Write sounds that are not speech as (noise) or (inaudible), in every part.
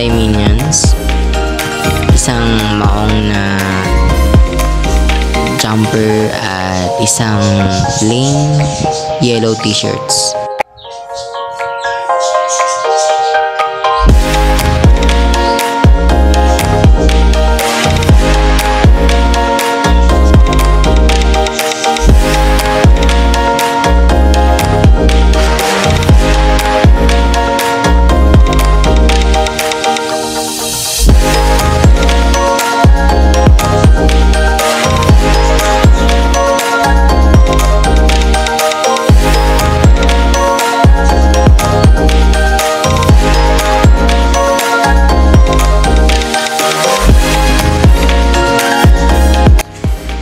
By Minions. Isang maong na jumper at isang plain yellow t-shirts.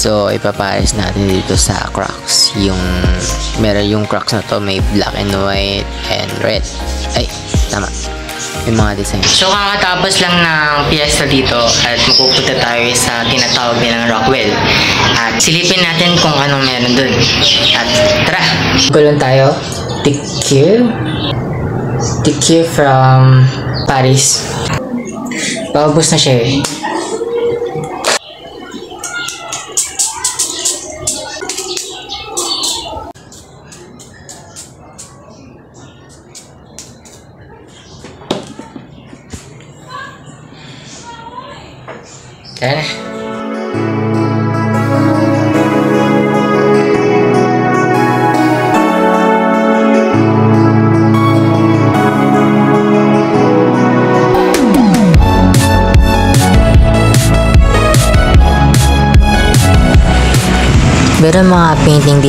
So, ipapares natin dito sa Crocs. Yung, meron yung Crocs na to, may black and white and red. Ay, tama. May mga design. So kakatapos lang ng piyesta dito at mapupunta tayo sa tinatawag nilang Rockwell. At silipin natin kung anong meron dun. At tara! Gulon tayo. Tikir. Tikir from Paris. Paubos na siya eh.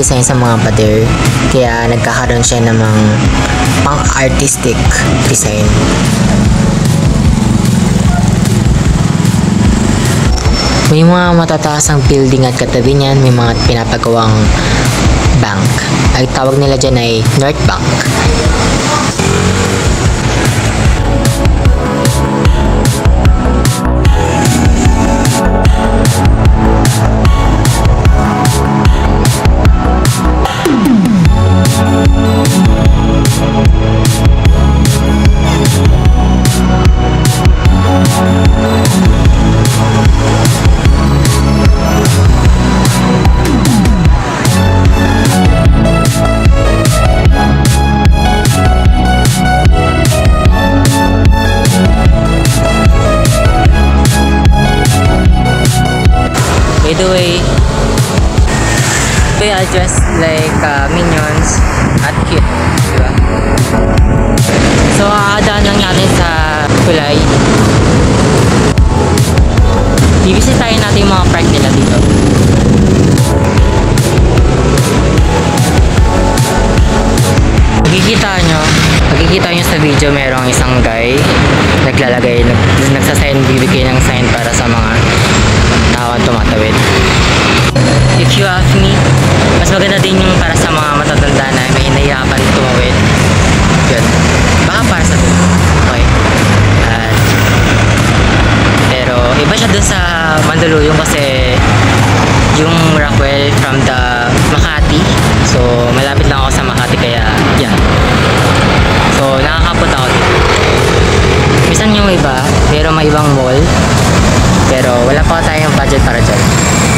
Painting design sa mga pader. Kaya nagkakaroon siya ng mga pang-artistic design. May mga matataas ang building at katabi niyan may mga pinapagawang bank. Ay tawag nila dyan ay North Bank. The way, they are just like uh, minions at cute, di ba? So, aadaan lang natin sa kulay. Bibisitahin natin yung mga park nila dito. Makikita nyo, makikita nyo sa video merong isang guy naglalagay, nag, nagsasign, bibigay ng sign para sa mga tao ang tumatawid. If you ask me, mas maganda din yung para sa mga matatanda na may nahihirapan tumawid. Yun. Baka para sa din. Okay. At, pero iba siya dun sa Mandaluyong kasi yung Rockwell from the Makati. So, malapit lang ako sa Makati kaya yan. So, nakakapunta ako dito. Minsan yung iba, pero may ibang mall. Pero wala pa tayong budget para dyan.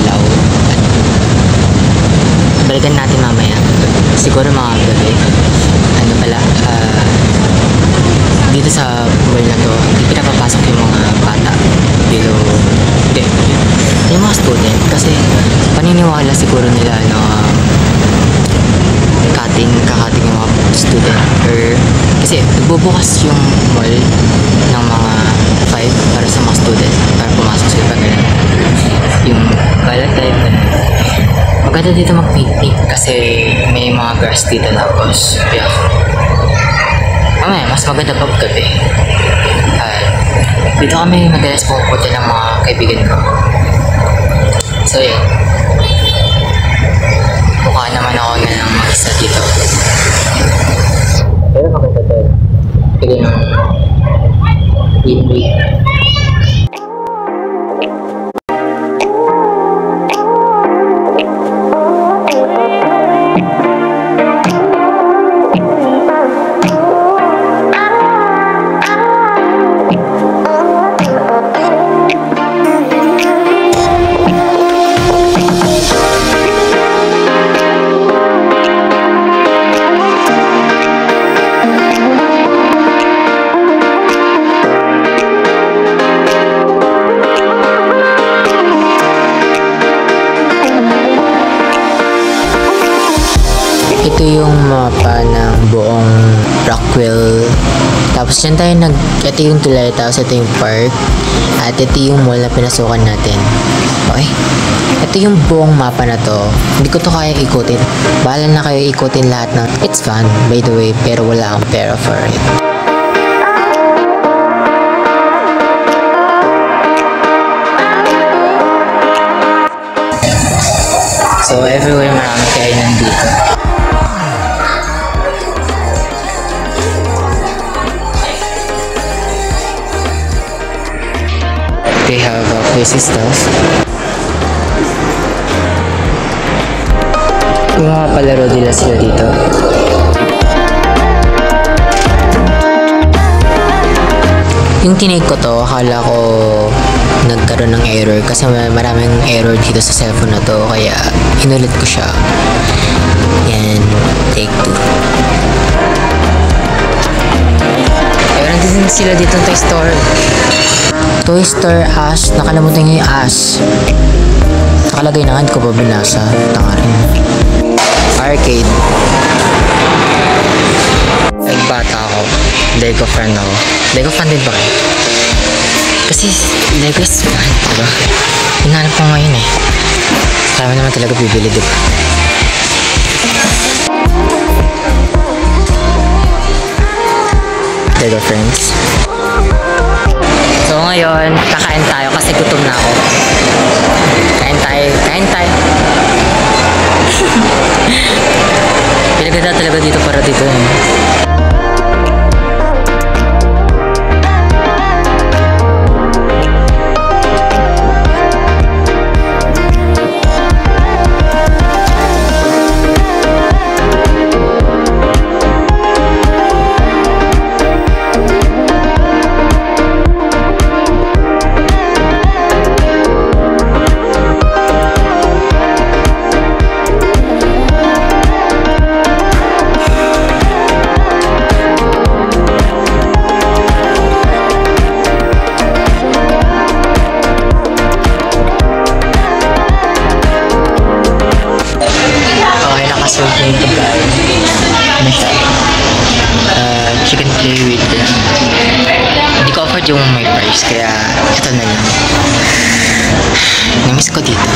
Ilaw. Balikan natin mamaya. Siguro mga gabi. Ano pala, ah, dito sa mall na to, hindi pinapapasok yung mga bata. Below, hindi, yung mga student. Kasi, paniniwala siguro nila na cutting, kakating yung mga student. Or, kasi, nagbubukas yung mall Maganda dito mag-picnic kasi may mga grass dito tapos, yeah. Mamaya, mas maganda pag gabi. At dito kami madalas pumupunta ng mga kaibigan ko. So, yun. Mukha naman Rockwell. Tapos dyan tayo nag... Ito yung tulay, tapos ito yung park. At ito yung mall na pinasukan natin. Okay? Ito yung buong mapa na to. Hindi ko to kaya ikutin. Bahala na kayo ikutin lahat ng... It's fun, by the way, pero wala akong pera for it. So everywhere marami kayo nandito. They have uh, crazy stuff. Yung mga palaro nila sila dito. Yung tinake ko to, akala ko nagkaroon ng error kasi may maraming error dito sa cellphone na to kaya inulit ko siya. Yan, take 2. Din sila dito Toy Store. Toy Store Ash. Nakalimutan niyo yung Ash. Nakalagay na hindi ko pa binasa. Tanga. Arcade. Nagbata ako. Lego fan ako. Lego fan din ba kayo? Kasi Lego is fun, diba? Hinahanap ko ngayon eh. Kaya naman talaga bibili, diba? Lego friends. So ngayon, kakain tayo kasi gutom Ano siya? Uh, chicken play with Hindi ko offered yung may price, kaya ito na lang. (sighs) Namiss ko dito.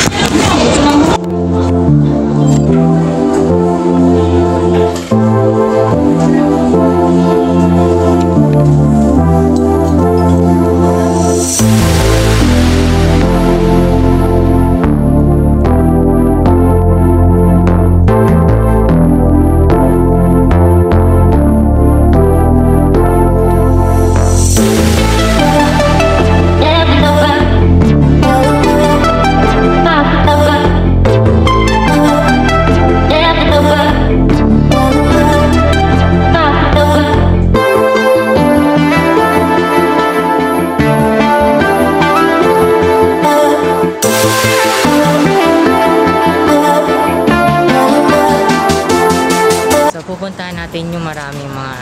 Natin yung maraming mga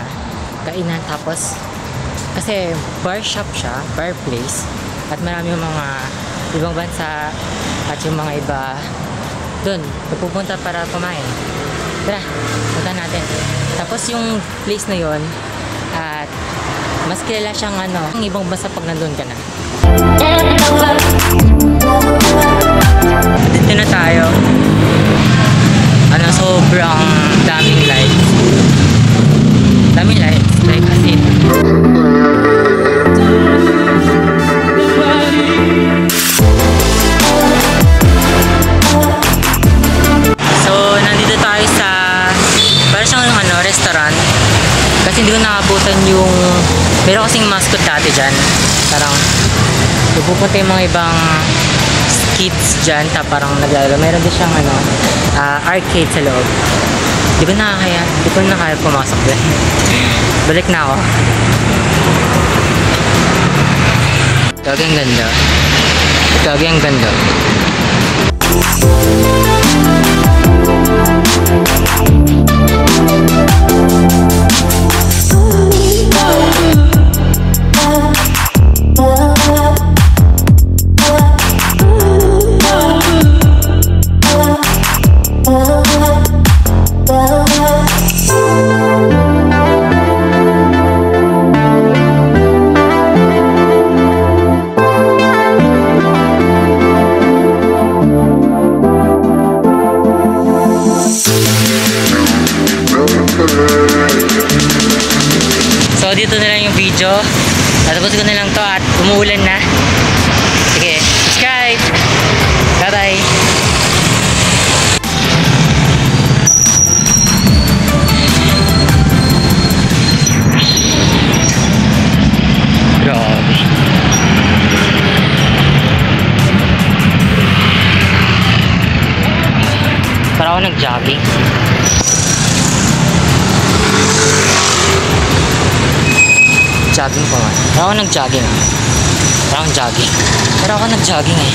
kainan tapos kasi bar shop siya, bar place at maraming mga ibang bansa at yung mga iba dun, pupunta para kumain. Tara, punta natin. Tapos yung place na yon at mas kilala siyang ano, ang ibang bansa pag nandun ka na. Dito na tayo. sobrang daming lights. Daming lights, like as in. So, nandito tayo sa para siyang ano, restaurant. Kasi hindi ko nakabutan yung meron kasing mascot dati dyan. Parang pupunta yung mga ibang kids dyan, ta parang naglalaro. Meron din siyang ano, ah, arcade sa loob. Hindi ko nakakaya, hindi ko na kaya pumasok din. (laughs) Balik na ako. Gagi ang ganda. Gagi ang ganda. Dito na lang yung video. Tatapos ko na lang to at umuulan na. Sige, subscribe! Bye-bye! Para ako nag-jogging. Jogging pa man. Para ako nag-jogging. ah. Para akong jogging. Pero ako nag-jogging eh.